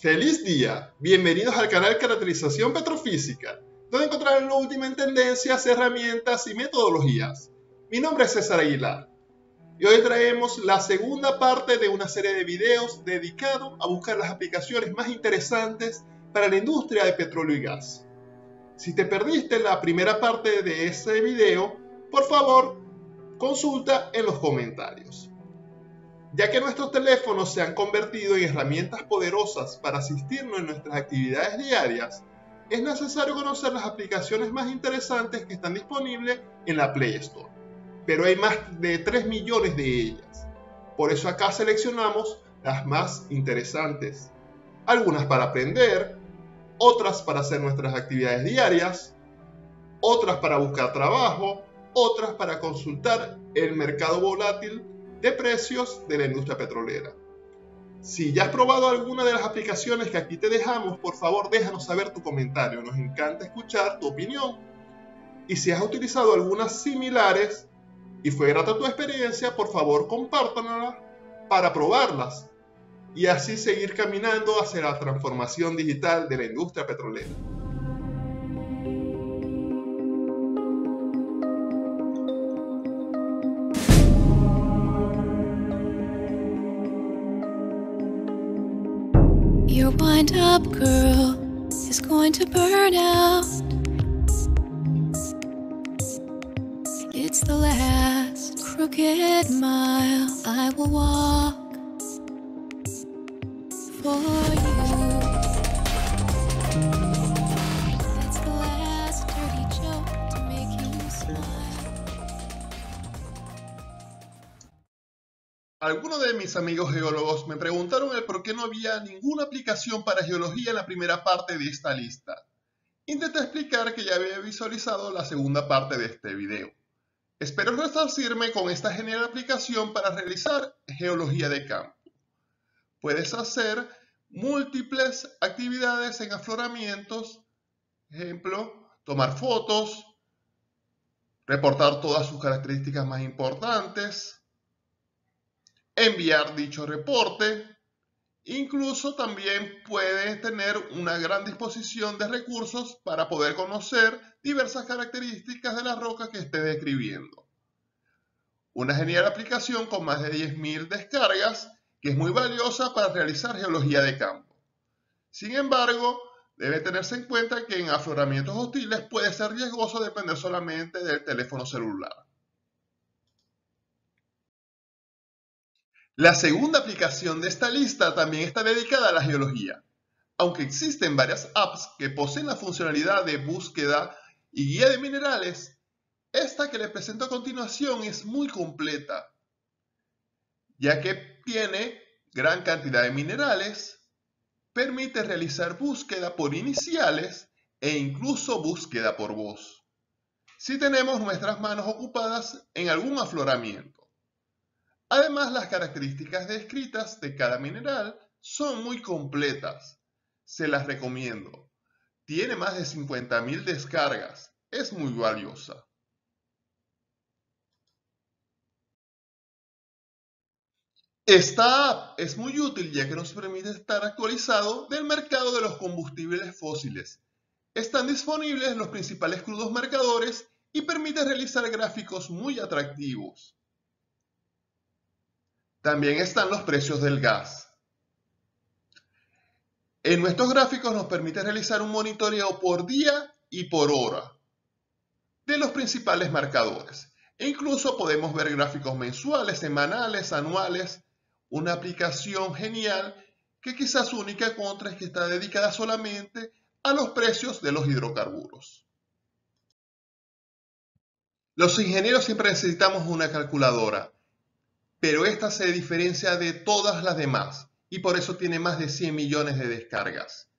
Feliz día, bienvenidos al canal Caracterización Petrofísica, donde encontrarán lo último en tendencias, herramientas y metodologías. Mi nombre es César Aguilar y hoy traemos la segunda parte de una serie de videos dedicado a buscar las aplicaciones más interesantes para la industria de petróleo y gas. Si te perdiste la primera parte de ese video, por favor, consulta en los comentarios. Ya que nuestros teléfonos se han convertido en herramientas poderosas para asistirnos en nuestras actividades diarias, es necesario conocer las aplicaciones más interesantes que están disponibles en la Play Store. Pero hay más de 3 millones de ellas. Por eso acá seleccionamos las más interesantes. Algunas para aprender, otras para hacer nuestras actividades diarias, otras para buscar trabajo, otras para consultar el mercado volátil de precios de la industria petrolera. Si ya has probado alguna de las aplicaciones que aquí te dejamos, por favor déjanos saber tu comentario. Nos encanta escuchar tu opinión. Y si has utilizado algunas similares y fue grata tu experiencia, por favor compártanla para probarlas y así seguir caminando hacia la transformación digital de la industria petrolera. Wind up girl is going to burn out. It's the last crooked mile I will walk for you. Algunos de mis amigos geólogos me preguntaron el por qué no había ninguna aplicación para geología en la primera parte de esta lista. Intenté explicar que ya había visualizado la segunda parte de este video. Espero resarcirme con esta genial aplicación para realizar geología de campo. Puedes hacer múltiples actividades en afloramientos, ejemplo, tomar fotos, reportar todas sus características más importantes, enviar dicho reporte. Incluso también puede tener una gran disposición de recursos para poder conocer diversas características de la roca que esté describiendo. Una genial aplicación con más de 10.000 descargas que es muy valiosa para realizar geología de campo. Sin embargo, debe tenerse en cuenta que en afloramientos hostiles puede ser riesgoso depender solamente del teléfono celular. La segunda aplicación de esta lista también está dedicada a la geología. Aunque existen varias apps que poseen la funcionalidad de búsqueda y guía de minerales, esta que les presento a continuación es muy completa, ya que tiene gran cantidad de minerales, permite realizar búsqueda por iniciales e incluso búsqueda por voz, si tenemos nuestras manos ocupadas en algún afloramiento. Además, las características descritas de cada mineral son muy completas. Se las recomiendo. Tiene más de 50.000 descargas. Es muy valiosa. Esta app es muy útil ya que nos permite estar actualizado del mercado de los combustibles fósiles. Están disponibles los principales crudos marcadores y permite realizar gráficos muy atractivos. También están los precios del gas. En nuestros gráficos nos permite realizar un monitoreo por día y por hora de los principales marcadores. E incluso podemos ver gráficos mensuales, semanales, anuales. Una aplicación genial que quizás su única contra es que está dedicada solamente a los precios de los hidrocarburos. Los ingenieros siempre necesitamos una calculadora pero esta se diferencia de todas las demás y por eso tiene más de 100 millones de descargas,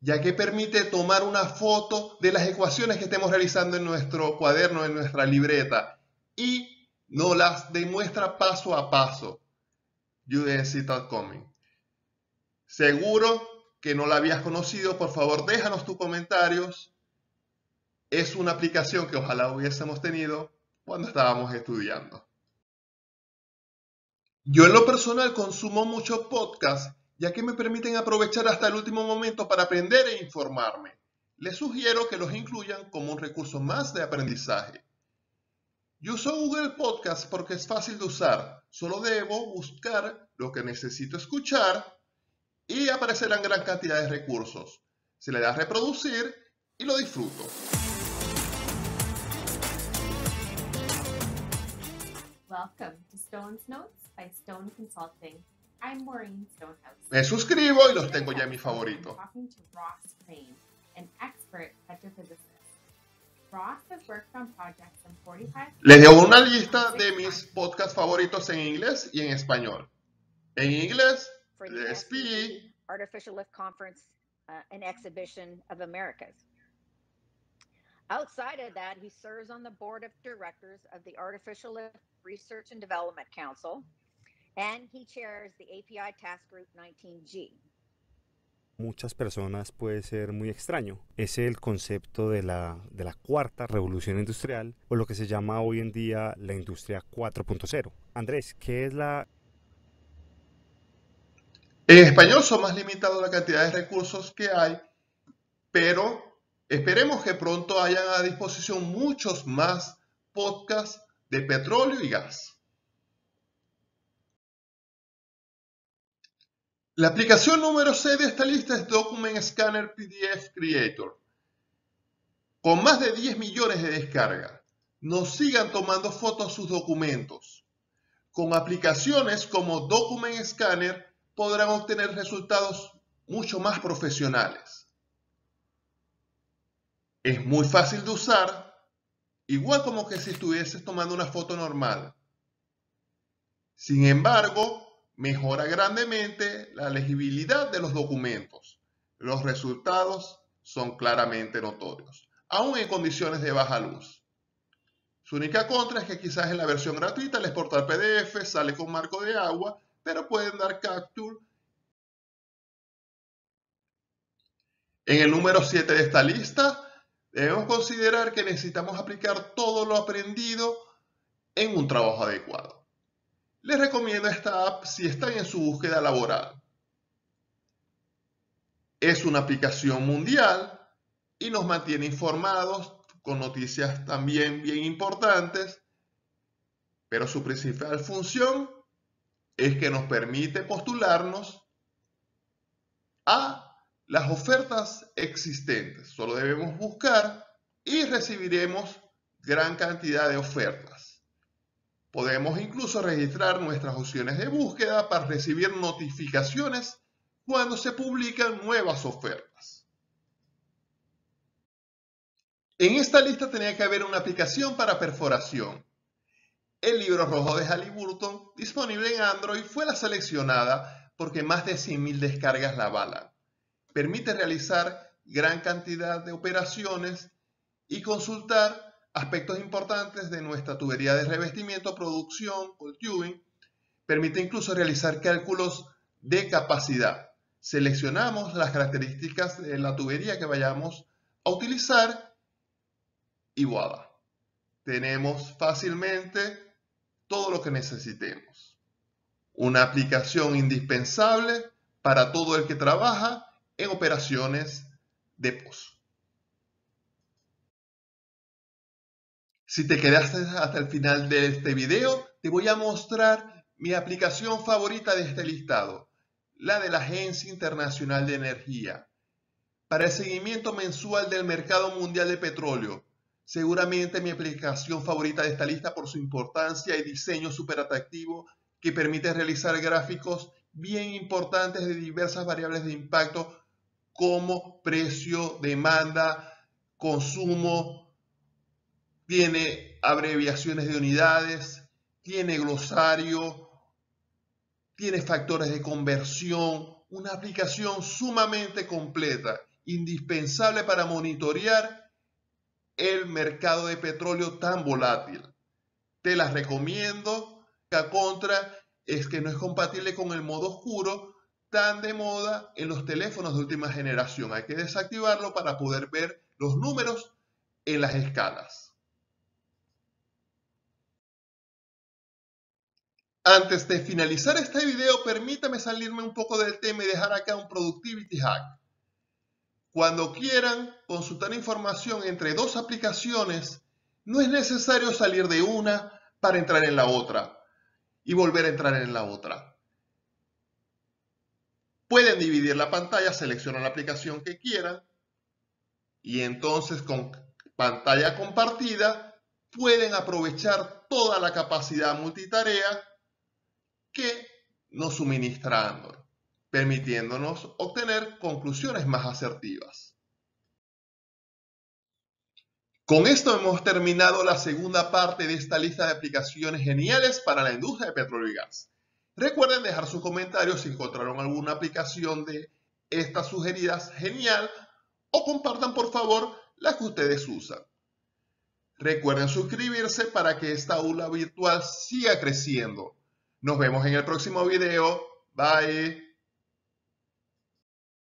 ya que permite tomar una foto de las ecuaciones que estemos realizando en nuestro cuaderno, en nuestra libreta, y nos las demuestra paso a paso. UDC.com. Seguro que no la habías conocido, por favor déjanos tus comentarios. Es una aplicación que ojalá hubiésemos tenido cuando estábamos estudiando. Yo en lo personal consumo mucho podcast ya que me permiten aprovechar hasta el último momento para aprender e informarme. Les sugiero que los incluyan como un recurso más de aprendizaje. Yo uso Google Podcast porque es fácil de usar. Solo debo buscar lo que necesito escuchar y aparecerán gran cantidad de recursos. Se le da a reproducir y lo disfruto. Welcome to Stone's Notes by Stone Consulting. I'm Maureen Stonehouse. Me suscribo y los tengo ya en mi I'm favorito. Talking to Ross Crane, an expert petrophysicist. Ross has worked on projects in 45 Les dejo una lista de mis podcasts favoritos en inglés y en español. En inglés, for the the SPE SPE, Artificial Lift Conference uh, and Exhibition of Americas. Outside of that, he serves on the board of directors of the Artificial Lift Research and Development Council, and he chairs the API Task Group 19G. muchas personas puede ser muy extraño. Es el concepto de la, de la cuarta revolución industrial o lo que se llama hoy en día la industria 4.0. Andrés, ¿qué es la En español son más limitados la cantidad de recursos que hay, pero esperemos que pronto hayan a disposición muchos más podcasts de petróleo y gas. La aplicación número 6 de esta lista es Document Scanner PDF Creator, con más de 10 millones de descargas. Nos sigan tomando fotos a sus documentos. Con aplicaciones como Document Scanner podrán obtener resultados mucho más profesionales. Es muy fácil de usar, igual como que si estuvieses tomando una foto normal. Sin embargo, mejora grandemente la legibilidad de los documentos. Los resultados son claramente notorios, aun en condiciones de baja luz. Su única contra es que quizás en la versión gratuita el exportar PDF sale con marco de agua, pero pueden dar capture. En el número 7 de esta lista, debemos considerar que necesitamos aplicar todo lo aprendido en un trabajo adecuado. Les recomiendo esta app si están en su búsqueda laboral. Es una aplicación mundial y nos mantiene informados con noticias también bien importantes, pero su principal función es que nos permite postularnos a las ofertas existentes. Solo debemos buscar y recibiremos gran cantidad de ofertas. Podemos incluso registrar nuestras opciones de búsqueda para recibir notificaciones cuando se publican nuevas ofertas. En esta lista tenía que haber una aplicación para perforación. El libro rojo de Halliburton, disponible en Android, fue la seleccionada porque más de 100.000 descargas la avalan. Permite realizar gran cantidad de operaciones y consultar aspectos importantes de nuestra tubería de revestimiento, producción, cold tubing. Permite incluso realizar cálculos de capacidad. Seleccionamos las características de la tubería que vayamos a utilizar y voilà. Tenemos fácilmente todo lo que necesitemos. Una aplicación indispensable para todo el que trabaja en operaciones de pozo. Si te quedaste hasta el final de este video, te voy a mostrar mi aplicación favorita de este listado, la de la Agencia Internacional de Energía, para el seguimiento mensual del mercado mundial de petróleo. Seguramente mi aplicación favorita de esta lista por su importancia y diseño súper atractivo que permite realizar gráficos bien importantes de diversas variables de impacto como precio, demanda, consumo, tiene abreviaciones de unidades, tiene glosario, tiene factores de conversión, una aplicación sumamente completa, indispensable para monitorear el mercado de petróleo tan volátil. Te las recomiendo. La contra es que no es compatible con el modo oscuro tan de moda en los teléfonos de última generación. Hay que desactivarlo para poder ver los números en las escalas. Antes de finalizar este video, permítame salirme un poco del tema y dejar acá un productivity hack. Cuando quieran consultar información entre dos aplicaciones, no es necesario salir de una para entrar en la otra y volver a entrar en la otra. Pueden dividir la pantalla, seleccionan la aplicación que quieran y entonces con pantalla compartida pueden aprovechar toda la capacidad multitarea que nos suministra Android, permitiéndonos obtener conclusiones más asertivas. Con esto hemos terminado la segunda parte de esta lista de aplicaciones geniales para la industria de petróleo y gas. Recuerden dejar sus comentarios si encontraron alguna aplicación de estas sugeridas genial o compartan por favor las que ustedes usan. Recuerden suscribirse para que esta aula virtual siga creciendo. Nos vemos en el próximo video. Bye.